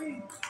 Mm-hmm.